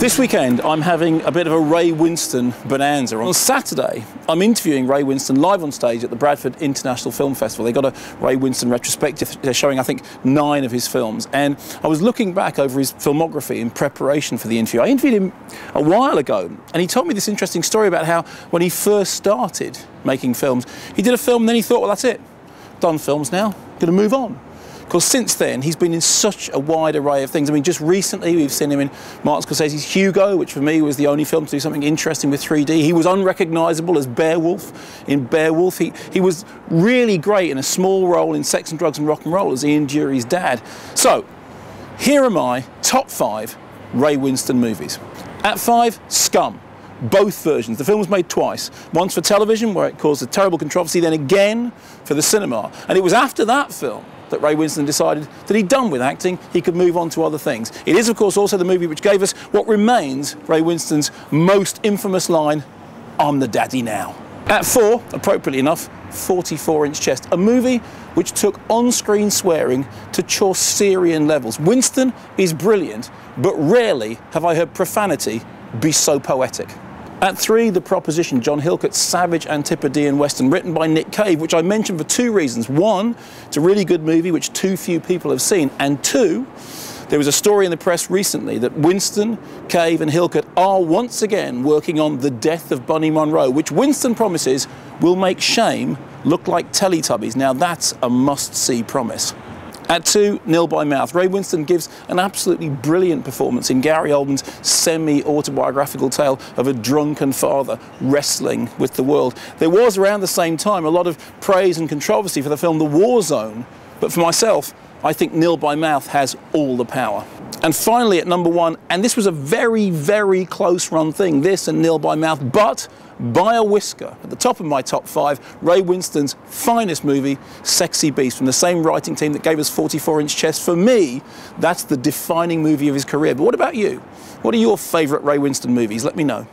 This weekend, I'm having a bit of a Ray Winstone bonanza. On Saturday, I'm interviewing Ray Winstone live on stage at the Bradford International Film Festival. They got a Ray Winstone retrospective. They're showing, I think, nine of his films. And I was looking back over his filmography in preparation for the interview. I interviewed him a while ago, and he told me this interesting story about how when he first started making films, he did a film and then he thought, well, that's it. Done films now, to move on. Because since then, he's been in such a wide array of things. I mean, just recently, we've seen him in Martin Scorsese's Hugo, which for me was the only film to do something interesting with 3D. He was unrecognisable as Beowulf in Beowulf. He, he was really great in a small role in Sex and Drugs and Rock and Roll as Ian Dury's dad. So, here are my top five Ray Winstone movies. At five, Scum both versions. The film was made twice. Once for television, where it caused a terrible controversy, then again for the cinema. And it was after that film that Ray Winstone decided that he'd done with acting, he could move on to other things. It is, of course, also the movie which gave us what remains Ray Winstone's most infamous line, I'm the daddy now. At four, appropriately enough, 44 inch chest, a movie which took on screen swearing to Chaucerian levels. Winstone is brilliant, but rarely have I heard profanity be so poetic. At three, The Proposition, John Hillcoat's savage Antipodean Western, written by Nick Cave, which I mentioned for two reasons. One, it's a really good movie which too few people have seen. And two, there was a story in the press recently that Winstone, Cave, and Hillcoat are once again working on The Death of Bunny Munro, which Winstone promises will make shame look like Teletubbies. Now, that's a must see promise. At two, Nil by Mouth. Ray Winstone gives an absolutely brilliant performance in Gary Oldman's semi-autobiographical tale of a drunken father wrestling with the world. There was around the same time a lot of praise and controversy for the film The War Zone, but for myself, I think Nil by Mouth has all the power. And finally, at number one, and this was a very, very close run thing, this and Nil by Mouth, but by a whisker, at the top of my top five, Ray Winstone's finest movie, Sexy Beast, from the same writing team that gave us 44 Inch Chest. For me, that's the defining movie of his career. But what about you? What are your favourite Ray Winstone movies? Let me know.